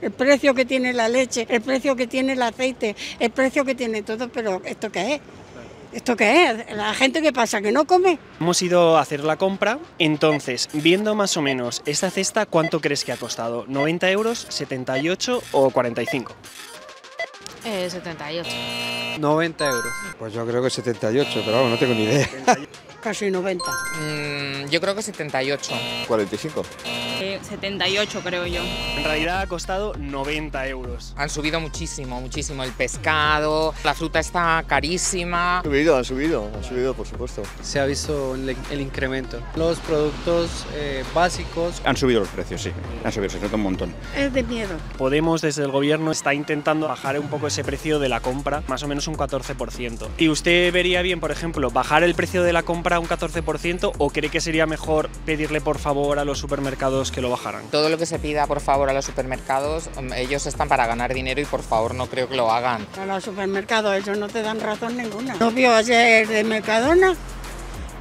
el precio que tiene la leche, el precio que tiene el aceite, el precio que tiene todo, pero ¿esto qué es? ¿Esto qué es? ¿La gente qué pasa? ¿Que no come? Hemos ido a hacer la compra, entonces, viendo más o menos esta cesta, ¿cuánto crees que ha costado? ¿90 euros, 78 o 45? Eh, 78. 90 euros. Pues yo creo que 78, pero vamos, no tengo ni idea. Casi 90. Mm, yo creo que 78. 45. 78 creo yo. En realidad ha costado 90 euros. Han subido muchísimo, muchísimo el pescado, la fruta está carísima. Han subido, han subido, han subido, por supuesto. Se ha visto el, el incremento. Los productos eh, básicos Han subido los precios, sí. Han subido, se nota un montón. Es de miedo. Podemos desde el gobierno está intentando bajar un poco ese precio de la compra, más o menos un 14%. ¿Y usted vería bien, por ejemplo, bajar el precio de la compra un 14% o cree que sería mejor pedirle por favor a los supermercados que lo bajaran? Todo lo que se pida, por favor, a los supermercados, mm, ellos están para ganar dinero y por favor no creo que lo hagan. A los supermercados ellos no te dan razón ninguna. ¿No vio ayer de Mercadona?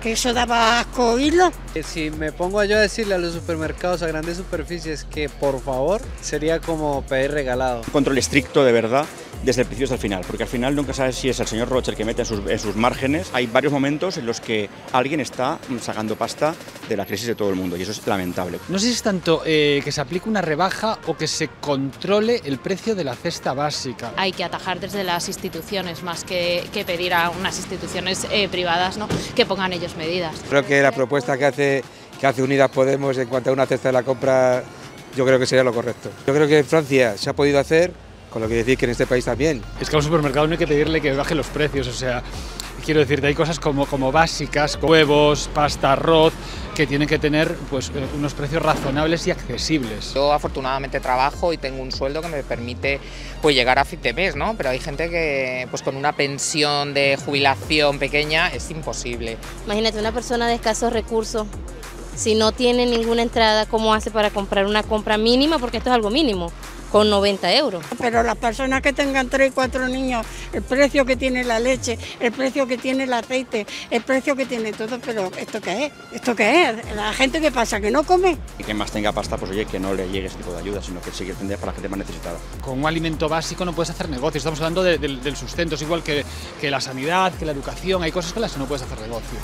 Que eso daba asco oírlo. Eh, Si me pongo yo a decirle a los supermercados a grandes superficies que por favor sería como pedir regalado. Un control estricto de verdad desde el principio hasta el final, porque al final nunca sabes si es el señor Rocher que mete en sus, en sus márgenes. Hay varios momentos en los que alguien está sacando pasta de la crisis de todo el mundo y eso es lamentable. No sé si es tanto eh, que se aplique una rebaja o que se controle el precio de la cesta básica. Hay que atajar desde las instituciones más que, que pedir a unas instituciones eh, privadas ¿no? que pongan ellos medidas. Creo que la propuesta que hace, que hace Unidas Podemos en cuanto a una cesta de la compra, yo creo que sería lo correcto. Yo creo que en Francia se ha podido hacer, con lo que decir que en este país también. Es que a un supermercado no hay que pedirle que baje los precios, o sea, quiero decirte, hay cosas como, como básicas, como huevos, pasta, arroz, que tienen que tener pues, eh, unos precios razonables y accesibles. Yo afortunadamente trabajo y tengo un sueldo que me permite pues llegar a fin de mes, ¿no? Pero hay gente que pues con una pensión de jubilación pequeña es imposible. Imagínate una persona de escasos recursos, si no tiene ninguna entrada, ¿cómo hace para comprar una compra mínima? Porque esto es algo mínimo, con 90 euros. Pero las personas que tengan tres y cuatro niños, el precio que tiene la leche, el precio que tiene el aceite, el precio que tiene todo, pero ¿esto qué es? ¿Esto qué es? ¿La gente qué pasa? ¿Que no come? Y quien más tenga pasta, pues oye, que no le llegue este tipo de ayuda, sino que sigue tender para la gente más necesitada. Con un alimento básico no puedes hacer negocio, estamos hablando de- del- del sustento, es igual que, que la sanidad, que la educación, hay cosas con las que no puedes hacer negocio.